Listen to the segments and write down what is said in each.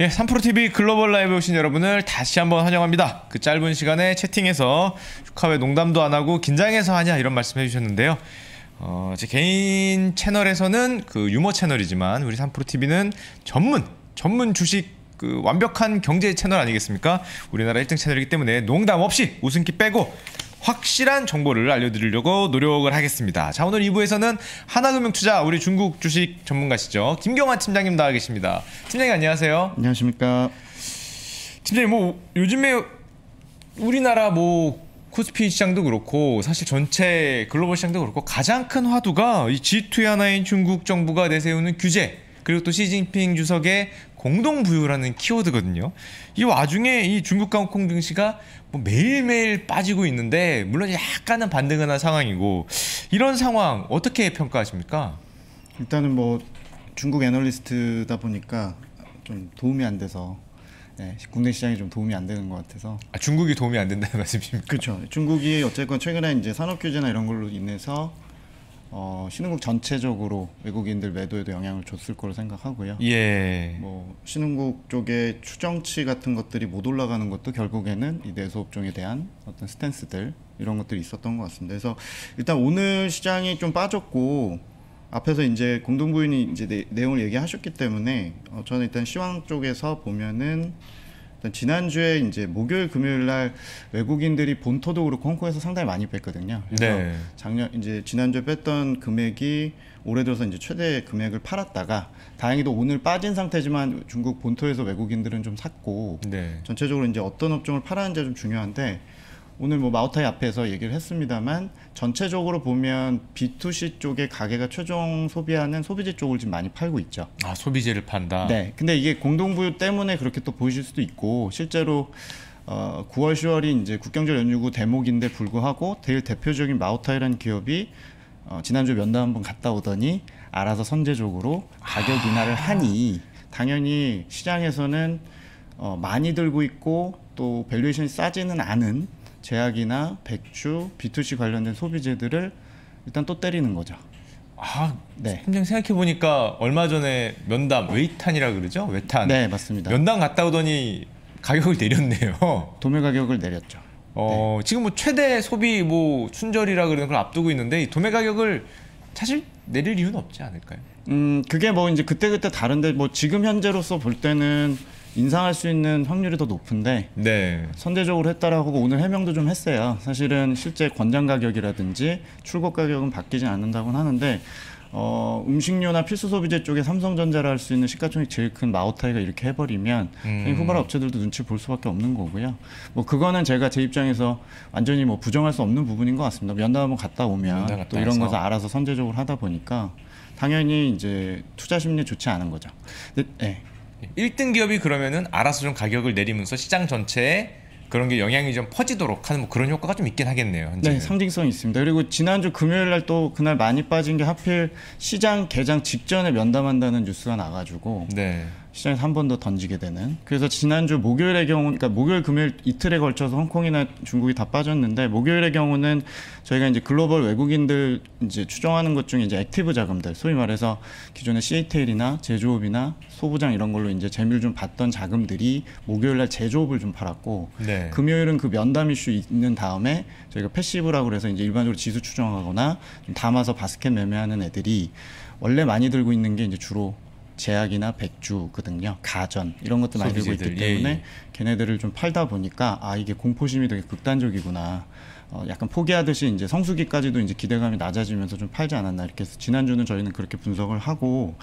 예, 3프로TV 글로벌 라이브 오신 여러분을 다시 한번 환영합니다. 그 짧은 시간에 채팅에서 축하 왜 농담도 안 하고 긴장해서 하냐 이런 말씀 해주셨는데요. 어, 제 개인 채널에서는 그 유머 채널이지만 우리 3프로TV는 전문, 전문 주식 그 완벽한 경제 채널 아니겠습니까? 우리나라 1등 채널이기 때문에 농담 없이 웃음기 빼고 확실한 정보를 알려드리려고 노력을 하겠습니다. 자, 오늘 2부에서는 하나금융투자 우리 중국 주식 전문가시죠. 김경환 팀장님 나와 계십니다. 팀장님 안녕하세요. 안녕하십니까. 팀장님 뭐 요즘에 우리나라 뭐 코스피 시장도 그렇고 사실 전체 글로벌 시장도 그렇고 가장 큰 화두가 이 G2의 하나인 중국 정부가 내세우는 규제 그리고 또 시진핑 주석의 공동 부유라는 키워드거든요. 이 와중에 이 중국과 홍콩 증시가 뭐 매일매일 빠지고 있는데 물론 약간은 반등은 한 상황이고 이런 상황 어떻게 평가하십니까? 일단은 뭐 중국 애널리스트다 보니까 좀 도움이 안 돼서 네, 국내 시장이 좀 도움이 안 되는 것 같아서 아, 중국이 도움이 안 된다는 말씀이십니까? 그렇죠. 중국이 어쨌건 최근에 이제 산업 규제나 이런 걸로 인해서 어, 신흥국 전체적으로 외국인들 매도에도 영향을 줬을 거로 생각하고요. 예. 뭐 신흥국 쪽의 추정치 같은 것들이 못 올라가는 것도 결국에는 이 내수업종에 대한 어떤 스탠스들 이런 것들이 있었던 것 같습니다. 그래서 일단 오늘 시장이 좀 빠졌고 앞에서 이제 공동부인이 이제 내, 내용을 얘기하셨기 때문에 어, 저는 일단 시황 쪽에서 보면은 지난주에 이제 목요일 금요일 날 외국인들이 본토도 그렇고 홍콩에서 상당히 많이 뺐거든요. 그래서 네. 작년 이제 지난주에 뺐던 금액이 올해 들어서 이제 최대 금액을 팔았다가 다행히도 오늘 빠진 상태지만 중국 본토에서 외국인들은 좀 샀고 네. 전체적으로 이제 어떤 업종을 팔았는지 좀 중요한데 오늘 뭐 마우타이 앞에서 얘기를 했습니다만 전체적으로 보면 B2C 쪽에 가게가 최종 소비하는 소비재 쪽을 지금 많이 팔고 있죠. 아 소비재를 판다. 네. 근데 이게 공동부유 때문에 그렇게 또 보이실 수도 있고 실제로 어, 9월, 10월이 이제 국경절 연휴고 대목인데 불구하고 제일 대표적인 마우타이라는 기업이 어, 지난주 면담 한번 갔다 오더니 알아서 선제적으로 가격 인하를 하니 당연히 시장에서는 어, 많이 들고 있고 또 valuation이 싸지는 않은 제약이나 백주, B2C 관련된 소비재들을 일단 또 때리는 거죠. 아, 네. 팀장 생각해 보니까 얼마 전에 면담 约谈이라 그러죠? 约谈. 네, 맞습니다. 면담 갔다 오더니 가격을 내렸네요. 도매 가격을 내렸죠. 어, 네. 지금 뭐 최대 소비 뭐 춘절이라 그러는 걸 앞두고 있는데 이 도매 가격을 사실 내릴 이유는 없지 않을까요? 음, 그게 뭐 이제 그때그때 다른데 뭐 지금 현재로서 볼 때는 인상할 수 있는 확률이 더 높은데 네. 선제적으로 했다라고 오늘 해명도 좀 했어요. 사실은 실제 권장 가격이라든지 출고 가격은 바뀌지 않는다고는 하는데 어, 음식료나 필수 소비재 쪽에 삼성전자를 할 수 있는 시가총액 제일 큰 마오타이가 이렇게 해버리면 음. 후발 업체들도 눈치 볼 수밖에 없는 거고요. 뭐 그거는 제가 제 입장에서 완전히 뭐 부정할 수 없는 부분인 것 같습니다. 면담 한번 갔다 오면 갔다 또 이런. 것을 알아서 선제적으로 하다 보니까 당연히 이제 투자 심리 좋지 않은 거죠. 근데, 네. 1등 기업이 그러면은 알아서 좀 가격을 내리면서 시장 전체에 그런 게 영향이 좀 퍼지도록 하는 뭐 그런 효과가 좀 있긴 하겠네요. 현재. 네, 상징성이 있습니다. 그리고 지난주 금요일 날 또 그날 많이 빠진 게 하필 시장 개장 직전에 면담한다는 뉴스가 나가지고 네. 시장에서 한 번 더 던지게 되는. 그래서 지난주 목요일의 경우, 그러니까 목요일 금요일 이틀에 걸쳐서 홍콩이나 중국이 다 빠졌는데 목요일의 경우는 저희가 이제 글로벌 외국인들 이제 추정하는 것 중에 이제 active 자금들, 소위 말해서 기존의 CATL이나 제조업이나 소부장 이런 걸로 이제 재미를 좀 받던 자금들이 목요일 날 제조업을 좀 팔았고 네. 금요일은 그 면담 이슈 있는 다음에 저희가 passive라고 그래서 이제 일반적으로 지수 추정하거나 좀 담아서 바스켓 매매하는 애들이 원래 많이 들고 있는 게 이제 주로 제약이나 백주 거든요. 가전 이런 것들 많이 들고 있기 예, 때문에 예. 걔네들을 좀 팔다 보니까 아 이게 공포심이 되게 극단적이구나. 어, 약간 포기하듯이 이제 성수기까지도 이제 기대감이 낮아지면서 좀 팔지 않았나 이렇게 해서 지난주는 저희는 그렇게 분석을 하고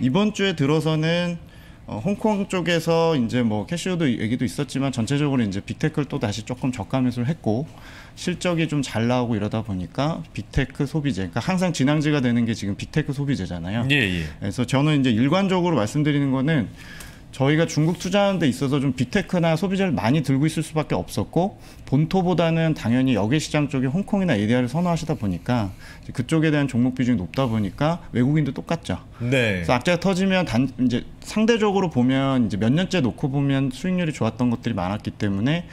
이번 주에 들어서는 어, 홍콩 쪽에서 이제 뭐 캐시 우드 얘기도 있었지만 전체적으로 이제 big tech를 또 다시 조금 저가 매수를 했고 실적이 좀 잘 나오고 이러다 보니까 big tech 소비재 그러니까 항상 진앙지가 되는 게 지금 big tech 소비재잖아요. 예, 예. 그래서 저는 이제 일관적으로 말씀드리는 거는 저희가 중국 투자하는 데 있어서 좀 big tech나 소비재를 많이 들고 있을 수밖에 없었고 본토보다는 당연히 역외 시장 쪽에 홍콩이나 ADR을 선호하시다 보니까 그쪽에 대한 종목 비중이 높다 보니까 외국인도 똑같죠. 네. 그래서 악재가 터지면 단 이제 상대적으로 보면 이제 몇 년째 놓고 보면 수익률이 좋았던 것들이 많았기 때문에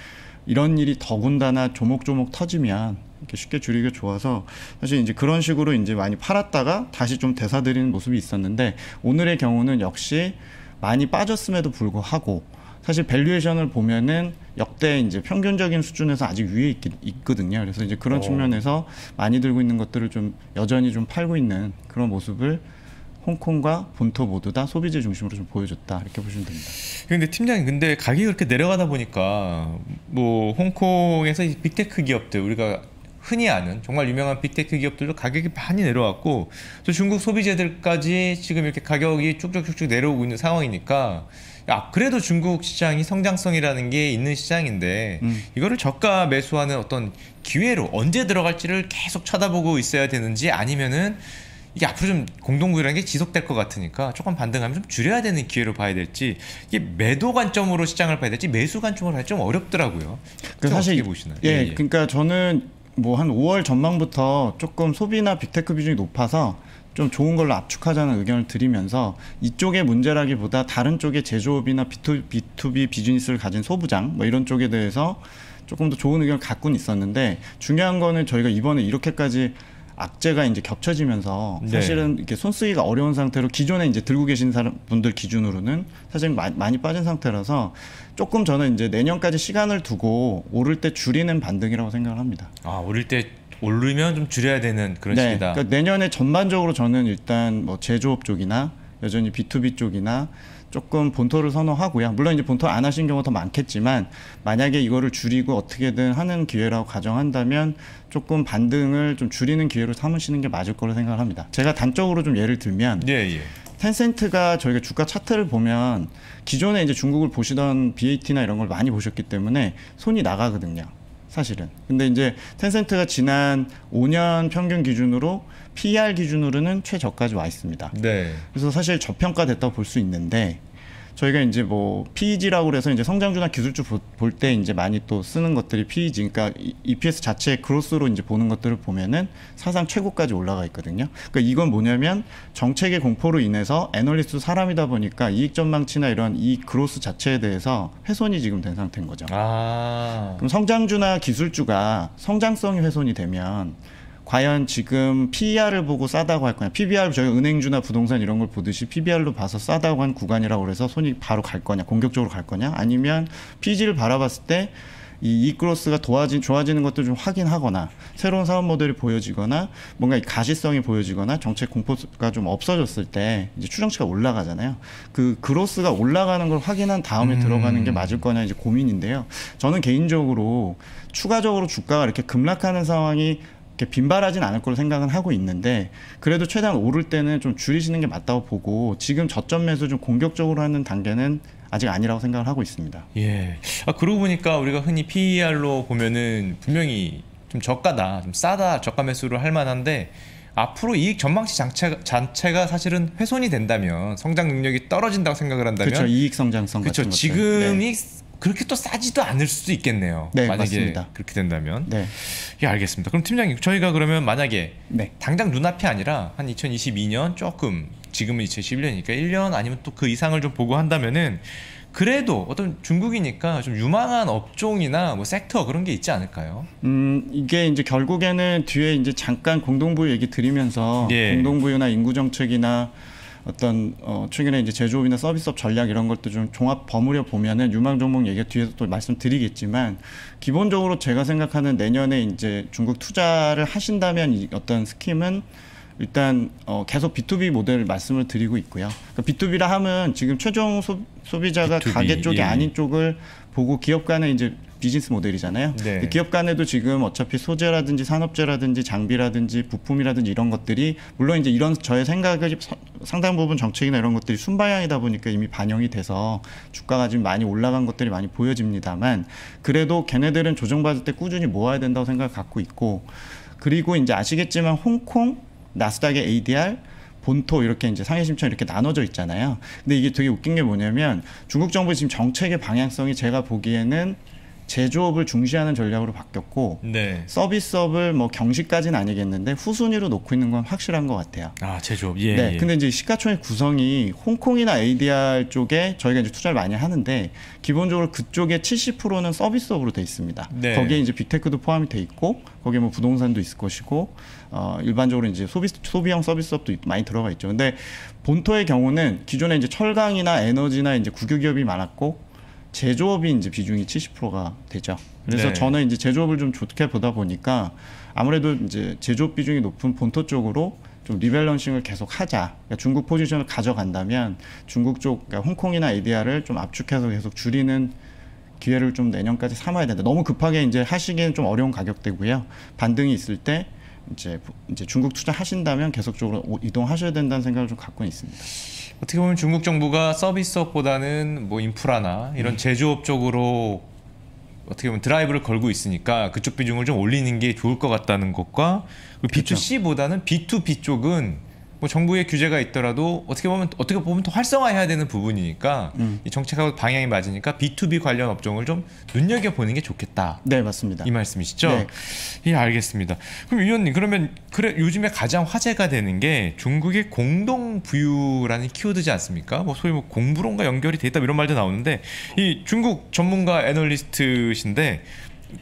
이런 일이 더군다나 조목조목 터지면 이렇게 쉽게 줄이기가 좋아서 사실 이제 그런 식으로 이제 많이 팔았다가 다시 좀 대사드리는 모습이 있었는데 오늘의 경우는 역시 많이 빠졌음에도 불구하고 사실 valuation을 보면은 역대 이제 평균적인 수준에서 아직 위에 있, 거든요 그래서 이제 그런 어. 측면에서 많이 들고 있는 것들을 좀 여전히 좀 팔고 있는 그런 모습을 홍콩과 본토 모두 다 소비재 중심으로 좀 보여줬다 이렇게 보시면 됩니다. 근데 팀장님 근데 가격이 그렇게 내려가다 보니까 뭐 홍콩에서 이 big tech 기업들 우리가 흔히 아는 정말 유명한 big tech 기업들도 가격이 많이 내려왔고 또 중국 소비재들까지 지금 이렇게 가격이 쭉쭉쭉쭉 내려오고 있는 상황이니까 야 그래도 중국 시장이 성장성이라는 게 있는 시장인데 음. 이거를 저가 매수하는 어떤 기회로 언제 들어갈지를 계속 쳐다보고 있어야 되는지 아니면은 이게 앞으로 좀 공동구이라는 게 지속될 것 같으니까 조금 반등하면 좀 줄여야 되는 기회로 봐야 될지 이게 매도 관점으로 시장을 봐야 될지 매수 관점으로 봐야 좀 어렵더라고요. 그 사실 보시나요? 예, 그러니까 저는 뭐 한 5월 전망부터 조금 소비나 빅테크 비중이 높아서 좀 좋은 걸로 압축하자는 의견을 드리면서 이쪽의 문제라기보다 다른 쪽의 제조업이나 B2, B2B 비즈니스를 가진 소부장 뭐 이런 쪽에 대해서 조금 더 좋은 의견을 갖고는 있었는데 중요한 거는 저희가 이번에 이렇게까지 악재가 이제 겹쳐지면서 네. 사실은 이렇게 손 쓰기가 어려운 상태로 기존에 이제 들고 계신 사람 분들 기준으로는 사실 많이, 많이 빠진 상태라서 조금 저는 이제 내년까지 시간을 두고 오를 때 줄이는 반등이라고 생각을 합니다. 아 오를 때 오르면 좀 줄여야 되는 그런 네, 시기다. 그러니까 내년에 전반적으로 저는 일단 뭐 제조업 쪽이나 여전히 B2B 쪽이나 조금 본토를 선호하고요. 물론 이제 본토 안 하신 경우가 더 많겠지만 만약에 이거를 줄이고 어떻게든 하는 기회라고 가정한다면 조금 반등을 좀 줄이는 기회로 삼으시는 게 맞을 거로 생각을 합니다. 제가 단적으로 좀 예를 들면 예 예. 텐센트가 저희가 주가 차트를 보면 기존에 이제 중국을 보시던 BAT나 이런 걸 많이 보셨기 때문에 손이 나가거든요. 사실은. 근데 이제 텐센트가 지난 5년 평균 기준으로 PER 기준으로는 최저까지 와 있습니다. 네. 그래서 사실 저평가됐다고 볼 수 있는데 저희가 이제 뭐 PEG라고 그래서 이제 성장주나 기술주 볼 때 이제 많이 또 쓰는 것들이 PEG, 그러니까 이- EPS 자체의 그로스로 이제 보는 것들을 보면은 사상 최고까지 올라가 있거든요. 그러니까 이건 뭐냐면 정책의 공포로 인해서 애널리스트 사람이다 보니까 이익 전망치나 이런 이익 그로스 자체에 대해서 훼손이 지금 된 상태인 거죠. 아. 그럼 성장주나 기술주가 성장성이 훼손이 되면 과연 지금 PER을 보고 싸다고 할 거냐? PBR 저희 은행주나 부동산 이런 걸 보듯이 PBR로 봐서 싸다고 한 구간이라고 그래서 손이 바로 갈 거냐? 공격적으로 갈 거냐? 아니면 PG를 바라봤을 때 이 이크로스가 도와진 좋아지는 것들 좀 확인하거나 새로운 사업 모델이 보여지거나 뭔가 이 가시성이 보여지거나 정책 공포가 좀 없어졌을 때 이제 추정치가 올라가잖아요. 그 그로스가 올라가는 걸 확인한 다음에 음. 들어가는 게 맞을 거냐 이제 고민인데요. 저는 개인적으로 추가적으로 주가가 이렇게 급락하는 상황이 이렇게 빈발하진 않을 거로 생각은 하고 있는데 그래도 최대한 오를 때는 좀 줄이시는 게 맞다고 보고 지금 저점 매수 좀 공격적으로 하는 단계는 아직 아니라고 생각을 하고 있습니다. 예. 아 그러고 보니까 우리가 흔히 PER로 보면은 분명히 좀 저가다, 좀 싸다, 저가 매수를 할 만한데 앞으로 이익 전망치 자체가, 자체가 사실은 훼손이 된다면 성장 능력이 떨어진다고 생각을 한다면 그렇죠. 이익 성장성 그렇죠. 같은 것들. 지금이 그렇게 또 싸지도 않을 수도 있겠네요. 네, 만약에 맞습니다. 그렇게 된다면. 네. 예, 알겠습니다. 그럼 팀장님, 저희가 그러면 만약에 네. 당장 눈앞이 아니라 한 2022년 조금 지금은 2011년이니까 1년 아니면 또 그 이상을 좀 보고 한다면은 그래도 어떤 중국이니까 좀 유망한 업종이나 뭐 섹터 그런 게 있지 않을까요? 음, 이게 이제 결국에는 뒤에 이제 잠깐 공동부유 얘기 드리면서 예. 공동부유나 인구 정책이나 어떤 어 최근에 이제 제조업이나 서비스업 전략 이런 것도 좀 종합 버무려 보면은 유망 종목 얘기 뒤에서 또 말씀드리겠지만 기본적으로 제가 생각하는 내년에 이제 중국 투자를 하신다면 이 어떤 스킴은 일단 어 계속 B2B 모델 말씀을 드리고 있고요. 그러니까 B2B라 하면 지금 최종 소, B2B, 가게 쪽이 예. 아닌 쪽을 보고 기업 간의 이제 비즈니스 모델이잖아요. 네. 기업 간에도 지금 어차피 소재라든지 산업재라든지 장비라든지 부품이라든지 이런 것들이 물론 이제 이런 저의 생각이 서- 상당 부분 정책이나 이런 것들이 순방향이다 보니까 이미 반영이 돼서 주가가 지금 많이 올라간 것들이 많이 보여집니다만 그래도 걔네들은 조정받을 때 꾸준히 모아야 된다고 생각을 갖고 있고 그리고 이제 아시겠지만 홍콩 나스닥의 ADR 본토 이렇게 이제 상해 심천 이렇게 나눠져 있잖아요. 근데 이게 되게 웃긴 게 뭐냐면 중국 정부 지금 정책의 방향성이 제가 보기에는 제조업을 중시하는 전략으로 바뀌었고 네. 서비스업을 뭐 경시까지는 아니겠는데 후순위로 놓고 있는 건 확실한 것 같아요. 아 제조업. 예. 네, 예. 근데 이제 시가총액 구성이 홍콩이나 ADR 쪽에 저희가 이제 투자를 많이 하는데 기본적으로 그쪽에 70%는 서비스업으로 돼 있습니다. 네. 거기에 이제 빅테크도 포함이 돼 있고 거기에 뭐 부동산도 있을 것이고 어, 일반적으로 이제 소비 소비형 서비스업도 많이 들어가 있죠. 근데 본토의 경우는 기존에 이제 철강이나 에너지나 이제 국유기업이 많았고 제조업이 이제 비중이 70%가 되죠. 그래서 네. 저는 이제 제조업을 좀 좋게 보다 보니까 아무래도 이제 제조업 비중이 높은 본토 쪽으로 좀 리밸런싱을 계속 하자. 그러니까 중국 포지션을 가져간다면 중국 쪽, 그러니까 홍콩이나 ADR을 좀 압축해서 계속 줄이는 기회를 좀 내년까지 삼아야 된다. 너무 급하게 이제 하시기엔 좀 어려운 가격대고요. 반등이 있을 때 이제 이제 중국 투자 하신다면 계속적으로 오- 이동하셔야 된다는 생각을 좀 갖고 있습니다. 어떻게 보면 중국 정부가 서비스업보다는 뭐 인프라나 이런 제조업 쪽으로 어떻게 보면 드라이브를 걸고 있으니까 그쪽 비중을 좀 올리는 게 좋을 것 같다는 것과 그렇죠. B2C보다는 B2B 쪽은 뭐 정부의 규제가 있더라도 어떻게 보면 어떻게 보면 또 활성화해야 되는 부분이니까 음. 이 정책하고 방향이 맞으니까 B2B 관련 업종을 좀 눈여겨 보는 게 좋겠다. 네, 맞습니다. 이 말씀이시죠? 네. 예, 알겠습니다. 그럼 위원님 그러면 그래 요즘에 가장 화제가 되는 게 중국의 공동 부유라는 키워드지 않습니까? 뭐 소위 뭐 공부론과 연결이 돼 있다 이런 말도 나오는데 이 중국 전문가 애널리스트신데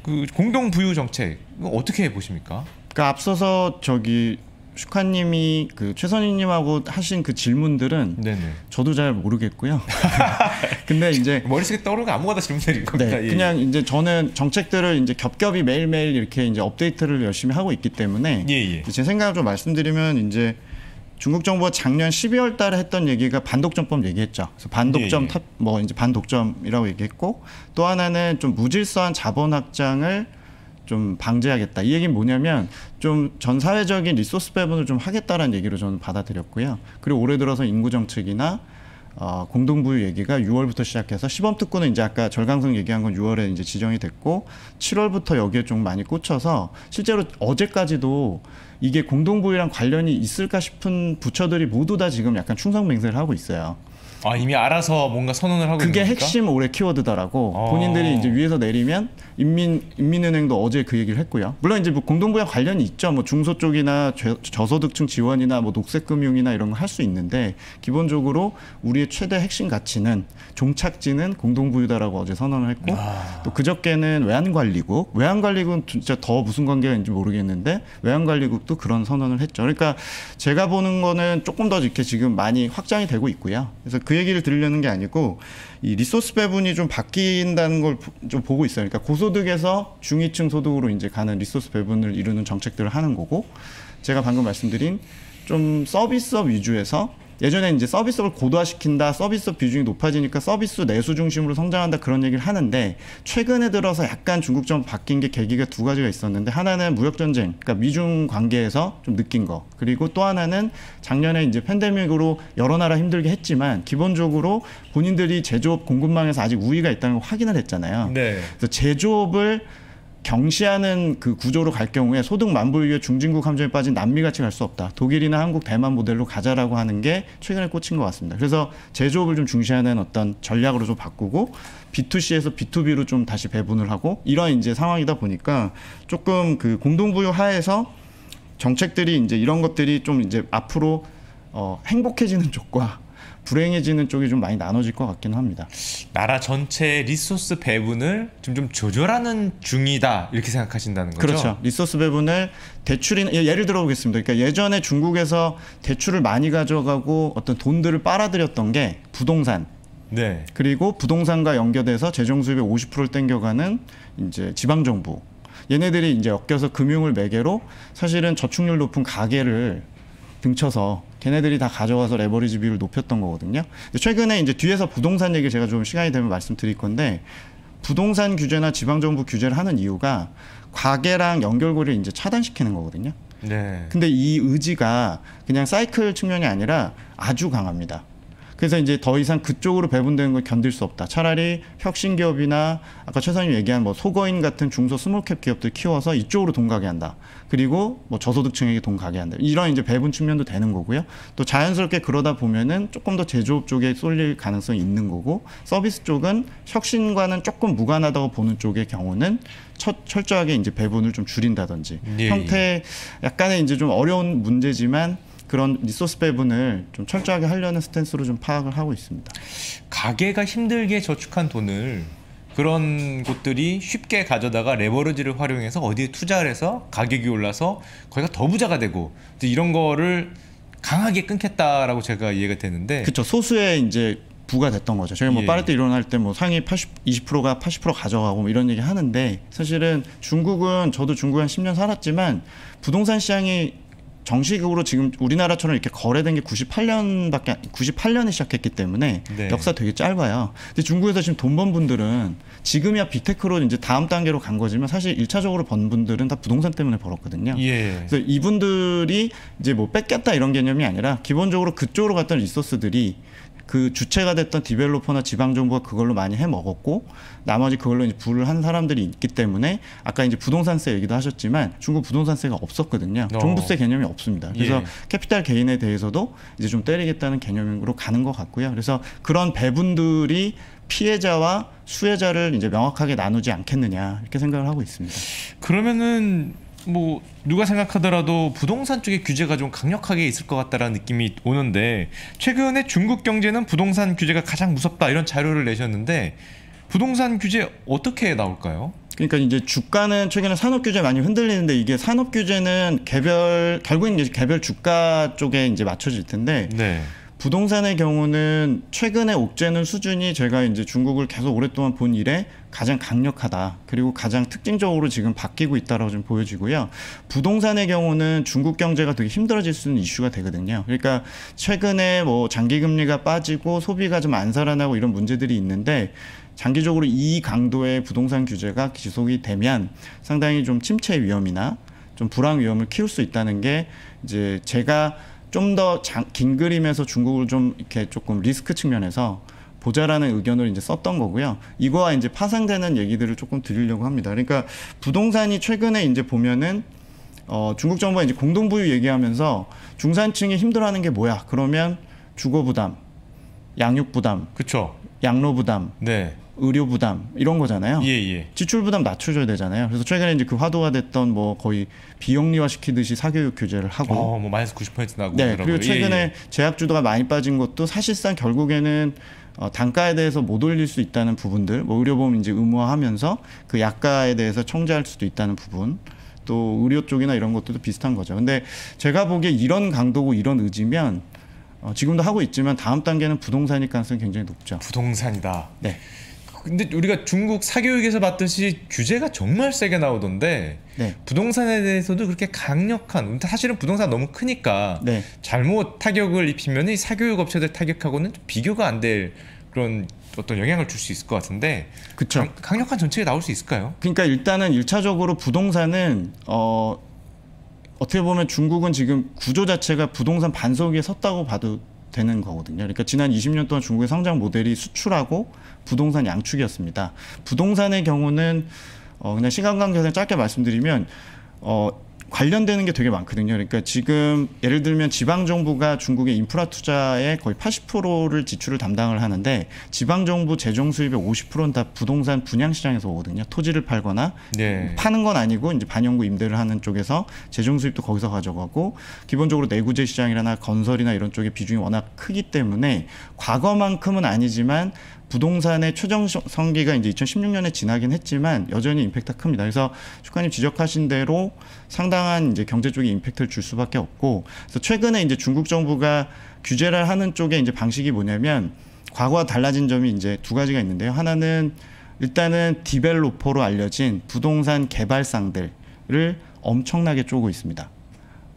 그 공동 부유 정책 어떻게 보십니까? 그러니까 앞서서 저기 슈카님이 그 최선희님하고 하신 그 질문들은 네네. 저도 잘 모르겠고요. 근데 이제 머릿속에 떠오르는 거 아무거나 질문드린 겁니다. 네, 예, 그냥 이제 저는 정책들을 이제 겹겹이 매일매일 이렇게 이제 업데이트를 열심히 하고 있기 때문에 예, 예. 제 생각을 좀 말씀드리면 이제 중국 정부가 작년 12월 달에 했던 얘기가 반독점법 얘기했죠. 그래서 반독점 예, 예. 탑, 뭐 이제 반독점이라고 얘기했고 또 하나는 좀 무질서한 자본 확장을 좀 방지하겠다. 이 얘기는 뭐냐면 좀 전 사회적인 리소스 배분을 좀 하겠다라는 얘기로 저는 받아들였고요. 그리고 올해 들어서 인구 정책이나 어, 공동부유 얘기가 6월부터 시작해서 시범 특구는 이제 아까 절강성 얘기한 건 6월에 이제 지정이 됐고 7월부터 여기에 좀 많이 꽂혀서 실제로 어제까지도 이게 공동부유랑 관련이 있을까 싶은 부처들이 모두 다 지금 약간 충성맹세를 하고 있어요. 아 이미 알아서 뭔가 선언을 하고 그게? 핵심 올해 키워드다라고 어. 본인들이 이제 위에서 내리면 인민 인민은행도 어제 그 얘기를 했고요. 물론 이제 뭐 공동부와 관련이 있죠. 뭐 중소 쪽이나 저, 저소득층 지원이나 뭐 녹색금융이나 이런 거 할 수 있는데 기본적으로 우리의 최대 핵심 가치는 종착지는 공동부유다라고 어제 선언을 했고 아. 또 그저께는 외환관리국 외환관리국은 진짜 더 무슨 관계가 있는지 모르겠는데 외환관리국도 그런 선언을 했죠. 그러니까 제가 보는 거는 조금 더 이렇게 지금 많이 확장이 되고 있고요. 그래서 그 얘기를 들으려는 게 아니고 이 resource 배분이 좀 바뀐다는 걸 좀 보고 있어요. 그러니까 고소득에서 중위층 소득으로 이제 가는 resource 배분을 이루는 정책들을 하는 거고 제가 방금 말씀드린 좀 서비스업 위주에서 예전에 이제 서비스업을 고도화시킨다, 서비스업 비중이 높아지니까 서비스 내수 중심으로 성장한다 그런 얘기를 하는데 최근에 들어서 약간 중국 정부 바뀐 게 계기가 두 가지가 있었는데 하나는 무역 전쟁, 그러니까 미중 관계에서 좀 느낀 거, 그리고 또 하나는 작년에 이제 팬데믹으로 여러 나라 힘들게 했지만 기본적으로 본인들이 제조업 공급망에서 아직 우위가 있다는 걸 확인을 했잖아요. 네. 그래서 제조업을 경시하는 그 구조로 갈 경우에 소득 만불 위에 중진국 함정에 빠진 남미 같이 갈 수 없다. 독일이나 한국, 대만 모델로 가자라고 하는 게 최근에 꽂힌 것 같습니다. 그래서 제조업을 좀 중시하는 어떤 전략으로 좀 바꾸고 B2C에서 B2B로 좀 다시 배분을 하고 이런 이제 상황이다 보니까 조금 그 공동부유 하에서 정책들이 이제 이런 것들이 좀 이제 앞으로 어, 행복해지는 쪽과 불행해지는 쪽이 좀 많이 나눠질 것 같기는 합니다. 나라 전체 resource 배분을 좀, 좀 조절하는 중이다 이렇게 생각하신다는 거죠? 그렇죠. resource 배분을 대출이나 예, 예를 들어 보겠습니다. 그러니까 예전에 중국에서 대출을 많이 가져가고 어떤 돈들을 빨아들였던 게 부동산 네. 그리고 부동산과 연결돼서 재정 수입의 50%를 땡겨가는 이제 지방 정부. 얘네들이 이제 엮여서 금융을 매개로 사실은 저축률 높은 가계를 등쳐서 걔네들이 다 가져가서 레버리지 비율을 높였던 거거든요. 최근에 이제 뒤에서 부동산 얘기를 제가 좀 시간이 되면 말씀드릴 건데 부동산 규제나 지방 정부 규제를 하는 이유가 가계랑 연결고리를 이제 차단시키는 거거든요. 네. 근데 이 의지가 그냥 사이클 측면이 아니라 아주 강합니다. 그래서 이제 더 이상 그쪽으로 배분되는 걸 견딜 수 없다. 차라리 혁신 기업이나 아까 최선님 얘기한 뭐 소거인 같은 중소 small cap 기업들 키워서 이쪽으로 돈 가게 한다. 그리고 뭐 저소득층에게 돈 가게 한다. 이런 이제 배분 측면도 되는 거고요. 또 자연스럽게 그러다 보면은 조금 더 제조업 쪽에 쏠릴 가능성이 있는 거고 서비스 쪽은 혁신과는 조금 무관하다고 보는 쪽의 경우는 철, 철저하게 이제 배분을 좀 줄인다든지 예, 형태 약간의 이제 좀 어려운 문제지만 그런 리소스 배분을 좀 철저하게 하려는 스탠스로 좀 파악을 하고 있습니다. 가게가 힘들게 저축한 돈을 그런 곳들이 쉽게 가져다가 레버리지를 활용해서 어디에 투자를 해서 가격이 올라서 거기가 더 부자가 되고 이런 거를 강하게 끊겠다라고 제가 이해가 되는데 그렇죠. 소수의 이제 부가 됐던 거죠. 저희 뭐 예. 빠르때 일어날 때 뭐 상위 80, 20%가 80% 가져가고 뭐 이런 얘기 하는데 사실은 중국은 저도 중국에 한 10년 살았지만 부동산 시장이 정식으로 지금 우리나라처럼 이렇게 거래된 게 98년밖에 98년에 시작했기 때문에 네. 역사 되게 짧아요. 근데 중국에서 지금 돈 번 분들은 지금이야 big tech로 이제 다음 단계로 간 거지만 사실 1차적으로 번 분들은 다 부동산 때문에 벌었거든요. 예. 그래서 이분들이 이제 뭐 뺏겼다 이런 개념이 아니라 기본적으로 그쪽으로 갔던 resource들이 그 주체가 됐던 developer나 지방 정부가 그걸로 많이 해 먹었고 나머지 그걸로 이제 부를 한 사람들이 있기 때문에 아까 이제 부동산세 얘기도 하셨지만 중국 부동산세가 없었거든요. 어. 종부세 개념이 없습니다. 그래서 예. capital gain에 대해서도 이제 좀 때리겠다는 개념으로 가는 것 같고요. 그래서 그런 배분들이 피해자와 수혜자를 이제 명확하게 나누지 않겠느냐 이렇게 생각을 하고 있습니다. 그러면은 뭐 누가 생각하더라도 부동산 쪽에 규제가 좀 강력하게 있을 것 같다라는 느낌이 오는데 최근에 중국 경제는 부동산 규제가 가장 무섭다 이런 자료를 내셨는데 부동산 규제 어떻게 나올까요? 그러니까 이제 주가는 최근에 산업 규제 많이 흔들리는데 이게 산업 규제는 개별 결국엔 이제 개별 주가 쪽에 이제 맞춰질 텐데 네. 부동산의 경우는 최근에 옥죄는 수준이 제가 이제 중국을 계속 오랫동안 본 일에 가장 강력하다. 그리고 가장 특징적으로 지금 바뀌고 있다라고 좀 보여지고요. 부동산의 경우는 중국 경제가 되게 힘들어질 수 있는 이슈가 되거든요. 그러니까 최근에 뭐 장기 금리가 빠지고 소비가 좀 안 살아나고 이런 문제들이 있는데 장기적으로 이 강도의 부동산 규제가 지속이 되면 상당히 좀 침체 위험이나 좀 불황 위험을 키울 수 있다는 게 이제 제가 좀 더 긴 그림에서 중국을 좀 이렇게 조금 리스크 측면에서 보자라는 의견을 이제 썼던 거고요. 이거와 이제 파생되는 얘기들을 조금 드리려고 합니다. 그러니까 부동산이 최근에 이제 보면은 어, 중국 정부가 이제 공동부유 얘기하면서 중산층이 힘들어하는 게 뭐야? 그러면 주거 부담, 양육 부담, 그렇죠. 양로 부담, 네. 의료 부담 이런 거잖아요. 예, 예. 지출 부담 낮춰줘야 되잖아요. 그래서 최근에 이제 그 화두가 됐던 뭐 거의 비영리화 시키듯이 사교육 규제를 하고 어, 뭐 마이너스 90% 나고 네. 그리고 예, 최근에 예. 제약 주도가 많이 빠진 것도 사실상 결국에는 어, 단가에 대해서 못 올릴 수 있다는 부분들, 뭐 의료보험 이제 의무화하면서 그 약가에 대해서 청지할 수도 있다는 부분, 또 의료 쪽이나 이런 것들도 비슷한 거죠. 근데 제가 보기에 이런 강도고 이런 의지면 어, 지금도 하고 있지만 다음 단계는 부동산일 가능성이 굉장히 높죠. 부동산이다. 네, 근데 우리가 중국 사교육에서 봤듯이 규제가 정말 세게 나오던데 네, 부동산에 대해서도 그렇게 강력한 사실은 부동산 너무 크니까 네. 잘못 타격을 입히면 이 사교육 업체들 타격하고는 좀 비교가 안 될 그런 어떤 영향을 줄 수 있을 것 같은데 그쵸. 강, 강력한 정책이 나올 수 있을까요? 그러니까 일단은 일차적으로 부동산은 어 어떻게 보면 중국은 지금 구조 자체가 부동산 반석 위에 섰다고 봐도 되는 거거든요. 그러니까 지난 20년 동안 중국의 성장 모델이 수출하고 부동산 양축이었습니다. 부동산의 경우는 어 그냥 시간 관계상 짧게 말씀드리면 어 관련되는 게 되게 많거든요. 그러니까 지금 예를 들면 지방 정부가 중국의 인프라 투자의 거의 80%를 지출을 담당을 하는데 지방 정부 재정 수입의 50%는 다 부동산 분양 시장에서 오거든요. 토지를 팔거나 네. 파는 건 아니고 이제 반영구 임대를 하는 쪽에서 재정 수입도 거기서 가져가고 기본적으로 내구재 시장이나 건설이나 이런 쪽의 비중이 워낙 크기 때문에 과거만큼은 아니지만 부동산의 최종 성기가 이제 2016년에 지나긴 했지만 여전히 임팩트가 큽니다. 그래서 주가님 지적하신 대로 상당한 이제 경제 쪽에 임팩트를 줄 수밖에 없고 그래서 최근에 이제 중국 정부가 규제를 하는 쪽에 이제 방식이 뭐냐면 과거와 달라진 점이 이제 두 가지가 있는데요. 하나는 일단은 디벨로퍼로 알려진 부동산 개발상들을 엄청나게 쪼고 있습니다.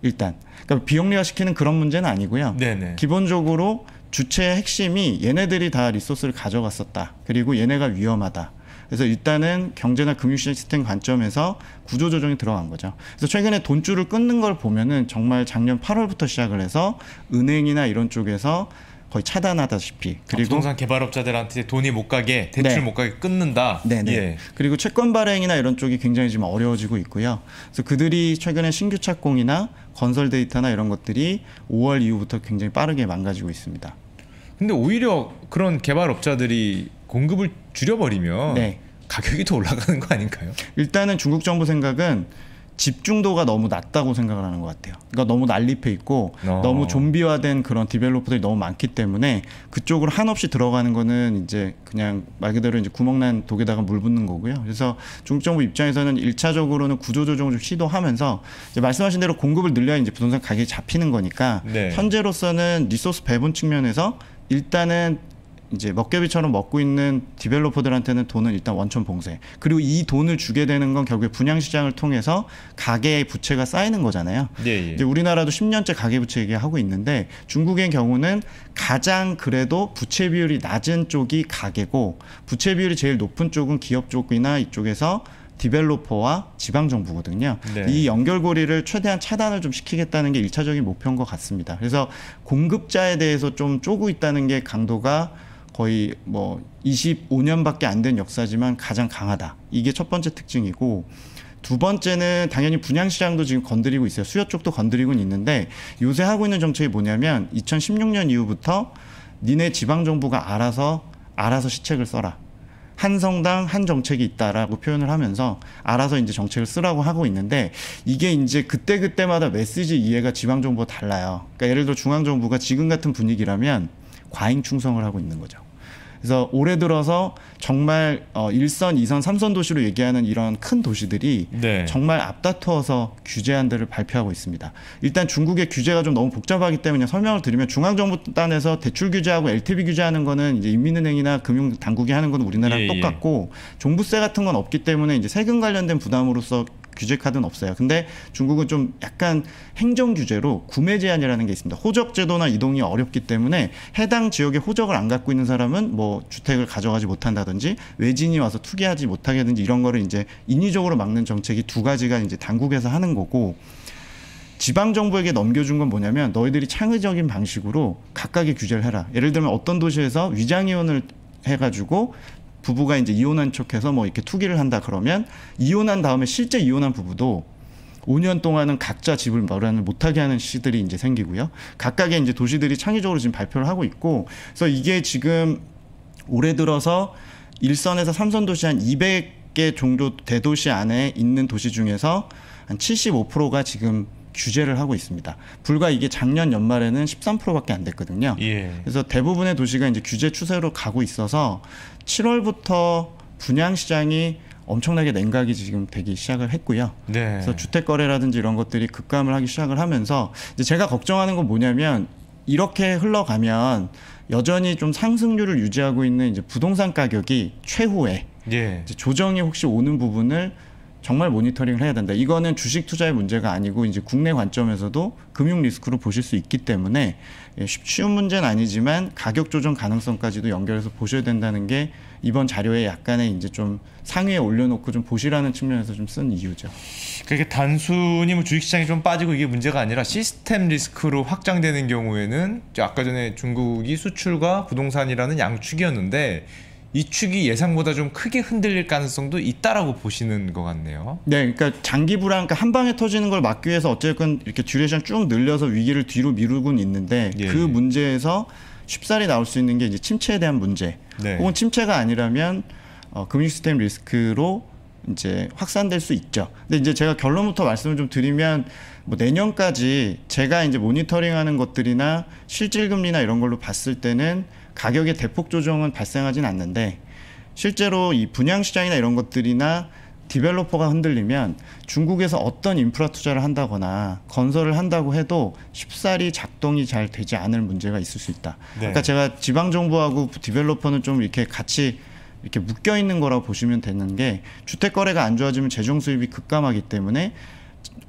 일단 그러니까 비영리화 시키는 그런 문제는 아니고요. 네네. 기본적으로 주체의 핵심이 얘네들이 다 리소스를 가져갔었다. 그리고 얘네가 위험하다. 그래서 일단은 경제나 금융시장 시스템 관점에서 구조 조정이 들어간 거죠. 그래서 최근에 돈줄을 끊는 걸 보면은 정말 작년 8월부터 시작을 해서 은행이나 이런 쪽에서 거의 차단하다시피 그리고 부동산 개발업자들한테 돈이 못 가게 대출 네. 못 가게 끊는다. 네네. 예. 그리고 채권 발행이나 이런 쪽이 굉장히 지금 어려워지고 있고요. 그래서 그들이 최근에 신규 착공이나 건설 데이터나 이런 것들이 5월 이후부터 굉장히 빠르게 망가지고 있습니다. 근데 오히려 그런 개발업자들이 공급을 줄여버리면 네. 가격이 더 올라가는 거 아닌가요? 일단은 중국 정부 생각은 집중도가 너무 낮다고 생각을 하는 것 같아요. 그러니까 너무 난립해 있고 어. 너무 좀비화된 그런 디벨로퍼들이 너무 많기 때문에 그쪽으로 한없이 들어가는 거는 이제 그냥 말 그대로 이제 구멍난 독에다가 물 붓는 거고요. 그래서 중국 정부 입장에서는 일차적으로는 구조 조정을 좀 시도하면서 말씀하신 대로 공급을 늘려야 이제 부동산 가격이 잡히는 거니까 네. 현재로서는 리소스 배분 측면에서 일단은 이제 먹개비처럼 먹고 있는 디벨로퍼들한테는 돈은 일단 원천 봉쇄. 그리고 이 돈을 주게 되는 건 결국에 분양 시장을 통해서 가계의 부채가 쌓이는 거잖아요. 예, 예. 이제 우리나라도 10년째 가계 부채 얘기하고 있는데 중국의 경우는 가장 그래도 부채 비율이 낮은 쪽이 가계고 부채 비율이 제일 높은 쪽은 기업 쪽이나 이쪽에서 디벨로퍼와 지방 정부거든요. 네. 이 연결고리를 최대한 차단을 좀 시키겠다는 게 일차적인 목표인 것 같습니다. 그래서 공급자에 대해서 좀 쪼고 있다는 게 강도가 거의 뭐 25년밖에 안 된 역사지만 가장 강하다. 이게 첫 번째 특징이고 두 번째는 당연히 분양 시장도 지금 건드리고 있어요. 수요 쪽도 건드리고는 있는데 요새 하고 있는 정책이 뭐냐면 2016년 이후부터 니네 지방 정부가 알아서 알아서 시책을 써라. 한 성당 한 정책이 있다라고 표현을 하면서 알아서 이제 정책을 쓰라고 하고 있는데 이게 이제 그때 그때마다 메시지 이해가 지방 정부가 달라요. 그러니까 예를 들어 중앙 정부가 지금 같은 분위기라면 과잉 충성을 하고 있는 거죠. 그래서 올해 들어서 정말 어 1선, 2선, 3선 도시로 얘기하는 이런 큰 도시들이 네. 정말 앞다투어서 규제안들을 발표하고 있습니다. 일단 중국의 규제가 좀 너무 복잡하기 때문에 설명을 드리면 중앙정부 단에서 대출 규제하고 LTV 규제하는 거는 이제 인민은행이나 금융 당국이 하는 건 우리나라랑 예, 예. 똑같고 종부세 같은 건 없기 때문에 이제 세금 관련된 부담으로서 규제 카드는 없어요. 근데 중국은 좀 약간 행정 규제로 구매 제한이라는 게 있습니다. 호적 제도나 이동이 어렵기 때문에 해당 지역에 호적을 안 갖고 있는 사람은 뭐 주택을 가져가지 못한다든지 외진이 와서 투기하지 못하게 하든지 이런 거를 이제 인위적으로 막는 정책이 두 가지가 이제 당국에서 하는 거고 지방 정부에게 넘겨준 건 뭐냐면 너희들이 창의적인 방식으로 각각의 규제를 해라. 예를 들면 어떤 도시에서 위장 이혼을 해가지고 부부가 이제 이혼한 척해서 뭐 이렇게 투기를 한다 그러면 이혼한 다음에 실제 이혼한 부부도 5년 동안은 각자 집을 마련을 못하게 하는 시들이 이제 생기고요. 각각의 이제 도시들이 창의적으로 지금 발표를 하고 있고, 그래서 이게 지금 올해 들어서 일선에서 삼선 도시 한 200개 정도 대도시 안에 있는 도시 중에서 한 75%가 지금 규제를 하고 있습니다. 불과 이게 작년 연말에는 13%밖에 안 됐거든요. 예. 그래서 대부분의 도시가 이제 규제 추세로 가고 있어서 7월부터 분양 시장이 엄청나게 냉각이 지금 되기 시작을 했고요. 네. 그래서 주택 거래라든지 이런 것들이 급감을 하기 시작을 하면서 이제 제가 걱정하는 건 뭐냐면 이렇게 흘러가면 여전히 좀 상승률을 유지하고 있는 이제 부동산 가격이 최후에 예. 조정이 혹시 오는 부분을 정말 모니터링을 해야 된다. 이거는 주식 투자의 문제가 아니고 이제 국내 관점에서도 금융 리스크로 보실 수 있기 때문에 예, 쉽- 쉬운 문제는 아니지만 가격 조정 가능성까지도 연결해서 보셔야 된다는 게 이번 자료에 약간의 이제 좀 상위에 올려놓고 좀 보시라는 측면에서 좀 쓴 이유죠. 그게 단순히 뭐 주식시장이 좀 빠지고 이게 문제가 아니라 시스템 리스크로 확장되는 경우에는 아까 전에 중국이 수출과 부동산이라는 양축이었는데 이 축이 예상보다 좀 크게 흔들릴 가능성도 있다라고 보시는 것 같네요. 네, 그러니까 장기 불안, 그러니까 한 방에 터지는 걸 막기 위해서 어쨌건 이렇게 duration 쭉 늘려서 위기를 뒤로 미루곤 있는데 예, 그 예. 문제에서 쉽사리 나올 수 있는 게 이제 침체에 대한 문제. 네. 혹은 침체가 아니라면 어, 금융 시스템 리스크로 이제 확산될 수 있죠. 근데 이제 제가 결론부터 말씀을 좀 드리면 뭐 내년까지 제가 이제 모니터링하는 것들이나 실질 금리나 이런 걸로 봤을 때는 가격의 대폭 조정은 발생하진 않는데 실제로 이 분양 시장이나 이런 것들이나 developer가 흔들리면 중국에서 어떤 인프라 투자를 한다거나 건설을 한다고 해도 쉽사리 작동이 잘 되지 않을 문제가 있을 수 있다. 네. 그러니까 제가 지방 정부하고 developer는 좀 이렇게 같이 이렇게 묶여 있는 거라고 보시면 되는 게 주택 거래가 안 좋아지면 재정 수입이 급감하기 때문에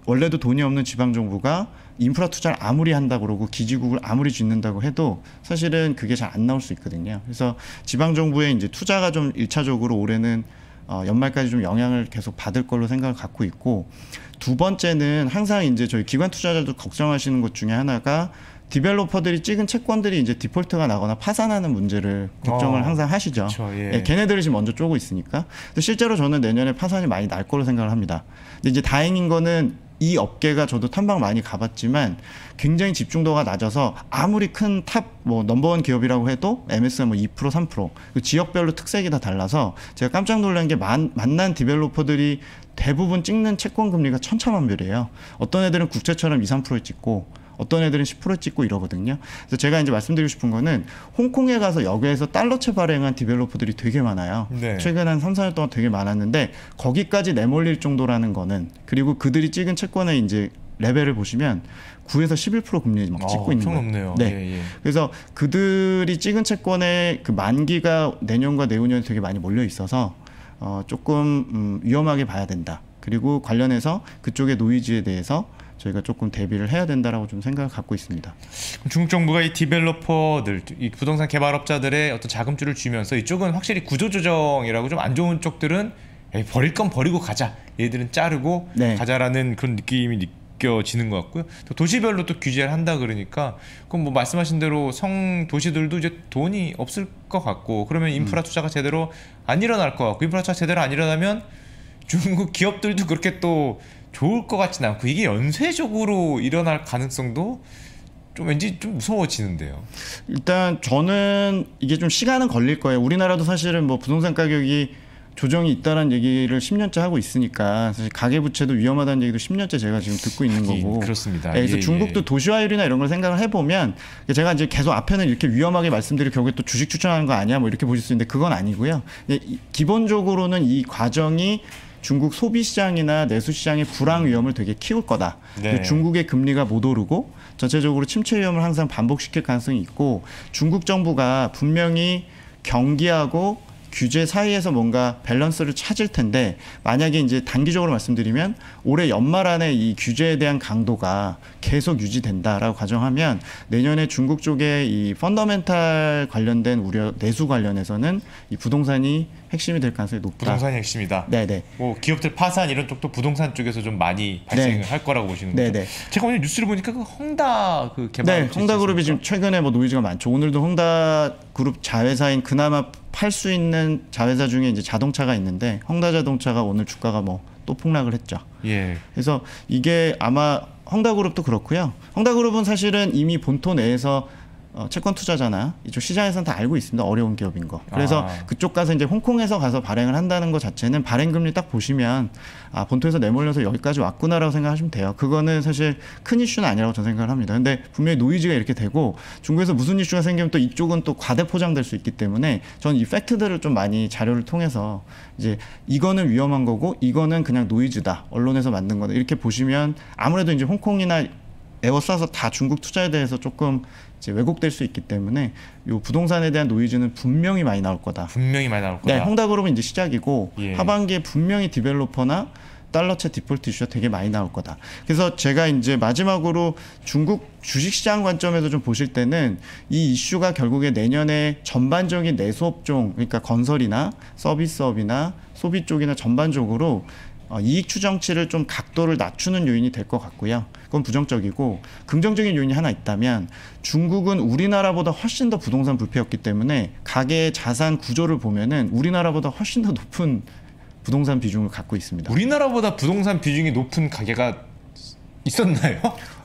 원래도 돈이 없는 지방 정부가 인프라 투자를 아무리 한다 그러고 기지국을 아무리 짓는다고 해도 사실은 그게 잘 안 나올 수 있거든요. 그래서 지방 정부의 이제 투자가 좀 일차적으로 올해는 어, 연말까지 좀 영향을 계속 받을 걸로 생각을 갖고 있고 두 번째는 항상 이제 저희 기관 투자자도 걱정하시는 것 중에 하나가 디벨로퍼들이 찍은 채권들이 이제 디폴트가 나거나 파산하는 문제를 걱정을 어, 항상 하시죠. 그쵸, 예. 예, 걔네들이 지금 먼저 쪼고 있으니까. 근데 실제로 저는 내년에 파산이 많이 날 거로 생각을 합니다. 근데 이제 다행인 거는 이 업계가 저도 탐방 많이 가봤지만 굉장히 집중도가 낮아서 아무리 큰 top 뭐 넘버원 기업이라고 해도 MS가 뭐 2% 3%. 그 지역별로 특색이 다 달라서 제가 깜짝 놀란 게 만, 만난 developer들이 대부분 찍는 채권 금리가 천차만별이에요. 어떤 애들은 국채처럼 2, 3%에 찍고 어떤 애들은 10% 찍고 이러거든요. 그래서 제가 이제 말씀드리고 싶은 거는 홍콩에 가서 역외에서 달러채 발행한 developer들이 되게 많아요. 네. 최근 한 3, 4년 동안 되게 많았는데 거기까지 내몰릴 정도라는 거는 그리고 그들이 찍은 채권의 이제 레벨을 보시면 9에서 11% 금리 막 찍고 어, 있는 거예요. 높네요. 네. 예, 예. 그래서 그들이 찍은 채권의 그 만기가 내년과 내후년에 되게 많이 몰려 있어서 어, 조금 음, 위험하게 봐야 된다. 그리고 관련해서 그쪽의 노이즈에 대해서 저희가 조금 대비를 해야 된다라고 좀 생각을 갖고 있습니다. 중국 정부가 이 디벨로퍼들, 이 부동산 개발업자들의 어떤 자금줄을 주면서 이쪽은 확실히 구조조정이라고 좀 안 좋은 쪽들은 버릴 건 버리고 가자. 얘들은 자르고 네. 가자라는 그런 느낌이 느껴지는 것 같고요. 또 도시별로 또 규제를 한다 그러니까 그럼 뭐 말씀하신 대로 성 도시들도 이제 돈이 없을 것 같고 그러면 인프라 투자가 제대로 안 일어날 것 같고 인프라 투자 제대로 안 일어나면 중국 기업들도 그렇게 또 좋을 것 같지는 않고 이게 연쇄적으로 일어날 가능성도 좀 왠지 좀 무서워지는데요. 일단 저는 이게 좀 시간은 걸릴 거예요. 우리나라도 사실은 뭐 부동산 가격이 조정이 있다는 얘기를 10년째 하고 있으니까 사실 가계 부채도 위험하다는 얘기도 10년째 제가 지금 듣고 있는 하긴 거고. 그렇습니다. 예, 그래서 예, 중국도 예. 도시화율이나 이런 걸 생각을 해보면 제가 이제 계속 앞에는 이렇게 위험하게 말씀드리고 결국에 또 주식 추천하는 거 아니야 뭐 이렇게 보실 수 있는데 그건 아니고요. 예, 이- 기본적으로는 이 과정이 중국 소비 시장이나 내수 시장의 불황 위험을 되게 키울 거다. 네. 중국의 금리가 못 오르고 전체적으로 침체 위험을 항상 반복시킬 가능성이 있고 중국 정부가 분명히 경기하고 규제 사이에서 뭔가 밸런스를 찾을 텐데 만약에 이제 단기적으로 말씀드리면 올해 연말 안에 이 규제에 대한 강도가 계속 유지된다라고 가정하면 내년에 중국 쪽의 이 펀더멘탈 관련된 우려 내수 관련해서는 이 부동산이 핵심이 될 가능성이 높다. 부동산이 핵심이다. 네네. 뭐 기업들 파산 이런 쪽도 부동산 쪽에서 좀 많이 발생을 네. 할 거라고 보시는 거죠. 네네. 제가 오늘 뉴스를 보니까 그 헝다 그 개발 네, 헝다그룹이 지금 최근에 뭐 노이즈가 많죠. 오늘도 헝다그룹 자회사인 그나마 팔 수 있는 자회사 중에 이제 자동차가 있는데 헝다자동차가 오늘 주가가 뭐 또 폭락을 했죠. 예. 그래서 이게 아마 헝다그룹도 그렇고요. 헝다그룹은 사실은 이미 본토 내에서 어, 채권 투자잖아. 이쪽 시장에서는 다 알고 있습니다. 어려운 기업인 거. 그래서 아. 그쪽 가서 이제 홍콩에서 가서 발행을 한다는 것 자체는 발행 금리 딱 보시면 아 본토에서 내몰려서 여기까지 왔구나라고 생각하시면 돼요. 그거는 사실 큰 이슈는 아니라고 저는 생각을 합니다. 근데 분명히 노이즈가 이렇게 되고 중국에서 무슨 이슈가 생기면 또 이쪽은 또 과대 포장될 수 있기 때문에 저는 이 팩트들을 좀 많이 자료를 통해서 이제 이거는 위험한 거고 이거는 그냥 노이즈다. 언론에서 만든 거다. 이렇게 보시면 아무래도 이제 홍콩이나 에워싸서 다 중국 투자에 대해서 조금 이제 왜곡될 수 있기 때문에 요 부동산에 대한 노이즈는 분명히 많이 나올 거다. 분명히 많이 나올 거다. 네, 헝다그룹은 이제 시작이고 예. 하반기에 분명히 디벨로퍼나 달러채 디폴트 이슈가 되게 많이 나올 거다. 그래서 제가 이제 마지막으로 중국 주식시장 관점에서 좀 보실 때는 이 이슈가 결국에 내년에 전반적인 내수업종, 그러니까 건설이나 서비스업이나 소비 쪽이나 전반적으로 어, 이익 추정치를 좀 각도를 낮추는 요인이 될 것 같고요. 그건 부정적이고 긍정적인 요인이 하나 있다면 중국은 우리나라보다 훨씬 더 부동산 불패였기 때문에 가계의 자산 구조를 보면은 우리나라보다 훨씬 더 높은 부동산 비중을 갖고 있습니다. 우리나라보다 부동산 비중이 높은 가게가 있었나요?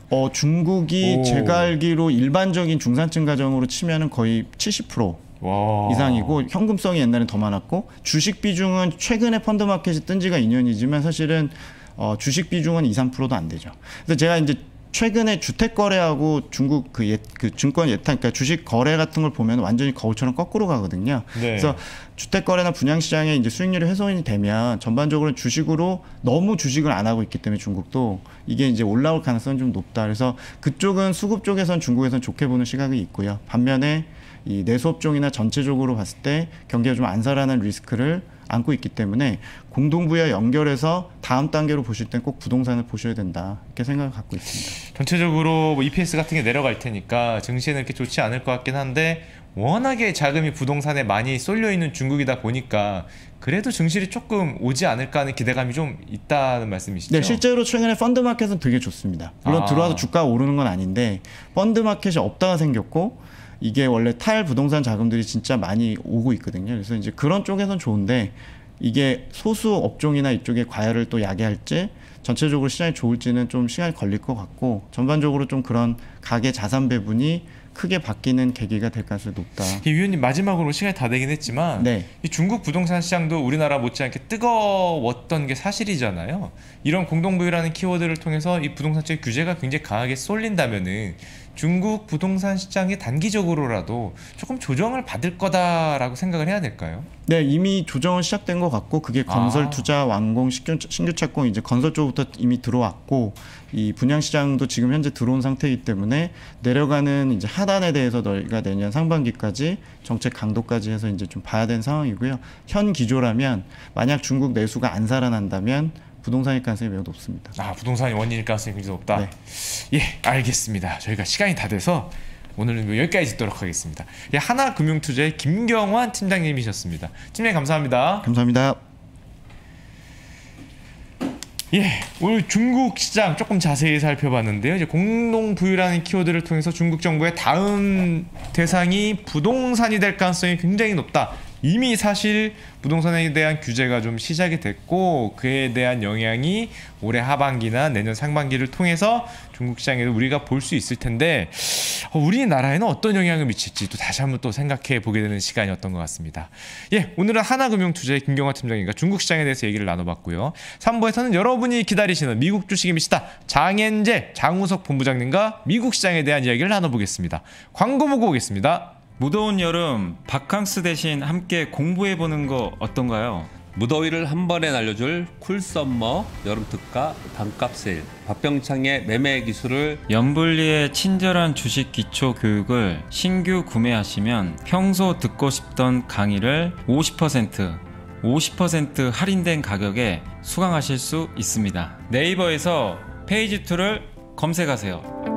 어, 중국이 오. 제가 알기로 일반적인 중산층 가정으로 치면은 거의 70% 와. 이상이고 현금성이 옛날엔 더 많았고 주식 비중은 최근에 펀드 마켓이 뜬 지가 2년이지만 사실은 어, 주식 비중은 2, 3%도 안 되죠. 그래서 제가 이제 최근에 주택 거래하고 중국 그, 예, 그 증권 예탁 그러니까 주식 거래 같은 걸 보면 완전히 거울처럼 거꾸로 가거든요. 네. 그래서 주택 거래나 분양 시장에 이제 수익률이 훼손이 되면 전반적으로 주식으로 너무 주식을 안 하고 있기 때문에 중국도 이게 이제 올라올 가능성이 좀 높다. 그래서 그쪽은 수급 쪽에선 중국에선 좋게 보는 시각이 있고요. 반면에 이 내수업종이나 전체적으로 봤을 때 경기가 좀 안살아난 리스크를 안고 있기 때문에 공동부여 연결해서 다음 단계로 보실 땐 꼭 부동산을 보셔야 된다 이렇게 생각을 갖고 있습니다. 전체적으로 뭐 EPS 같은 게 내려갈 테니까 증시에는 이렇게 좋지 않을 것 같긴 한데 워낙에 자금이 부동산에 많이 쏠려 있는 중국이다 보니까 그래도 증시를 조금 오지 않을까 하는 기대감이 좀 있다는 말씀이시죠? 네, 실제로 최근에 펀드 마켓은 되게 좋습니다. 물론 아. 들어와서 주가가 오르는 건 아닌데 펀드 마켓이 없다가 생겼고 이게 원래 탈 부동산 자금들이 진짜 많이 오고 있거든요. 그래서 이제 그런 쪽에선 좋은데 이게 소수 업종이나 이쪽에 과열을 또 야기할지 전체적으로 시장이 좋을지는 좀 시간이 걸릴 것 같고 전반적으로 좀 그런 가계 자산 배분이 크게 바뀌는 계기가 될 가능성이 높다. 이 위원님 마지막으로 시간이 다 되긴 했지만 네. 이 중국 부동산 시장도 우리나라 못지않게 뜨거웠던 게 사실이잖아요. 이런 공동부유라는 키워드를 통해서 이 부동산 쪽 규제가 굉장히 강하게 쏠린다면은 중국 부동산 시장이 단기적으로라도 조금 조정을 받을 거다라고 생각을 해야 될까요? 네, 이미 조정은 시작된 것 같고 그게 건설 아. 투자 완공 신규, 착공 이제 건설 쪽부터 이미 들어왔고 이 분양 시장도 지금 현재 들어온 상태이기 때문에 내려가는 이제 하단에 대해서 저희가 내년 상반기까지 정책 강도까지 해서 이제 좀 봐야 되는 상황이고요. 현 기조라면 만약 중국 내수가 안 살아난다면 부동산일 가능성이 매우 높습니다. 아 부동산이 원인일 가능성이 굉장히 높다. 네. 예, 알겠습니다. 저희가 시간이 다 돼서 오늘은 뭐 여기까지 듣도록 하겠습니다. 예, 하나금융투자의 김경환 팀장님이셨습니다. 팀장님 감사합니다. 감사합니다. 예, 오늘 중국 시장 조금 자세히 살펴봤는데요. 이제 공동 부유라는 키워드를 통해서 중국 정부의 다음 대상이 부동산이 될 가능성이 굉장히 높다. 이미 사실 부동산에 대한 규제가 좀 시작이 됐고 그에 대한 영향이 올해 하반기나 내년 상반기를 통해서 중국 시장에도 우리가 볼 수 있을 텐데 어, 우리나라에는 어떤 영향을 미칠지 또 다시 한번 또 생각해 보게 되는 시간이었던 것 같습니다. 예, 오늘은 하나금융투자의 김경화 팀장님과 중국 시장에 대해서 얘기를 나눠봤고요. 3부에서는 여러분이 기다리시는 미국 주식이 미치다 장현재 장우석 본부장님과 미국 시장에 대한 이야기를 나눠보겠습니다. 광고 보고 오겠습니다. 무더운 여름 바캉스 대신 함께 공부해 보는 거 어떤가요? 무더위를 한 번에 날려줄 쿨썸머 여름 특가 반값 세일 박병창의 매매 기술을 연불리의 친절한 주식 기초 교육을 신규 구매하시면 평소 듣고 싶던 강의를 50% 50% 할인된 가격에 수강하실 수 있습니다. 네이버에서 페이지 2를 검색하세요.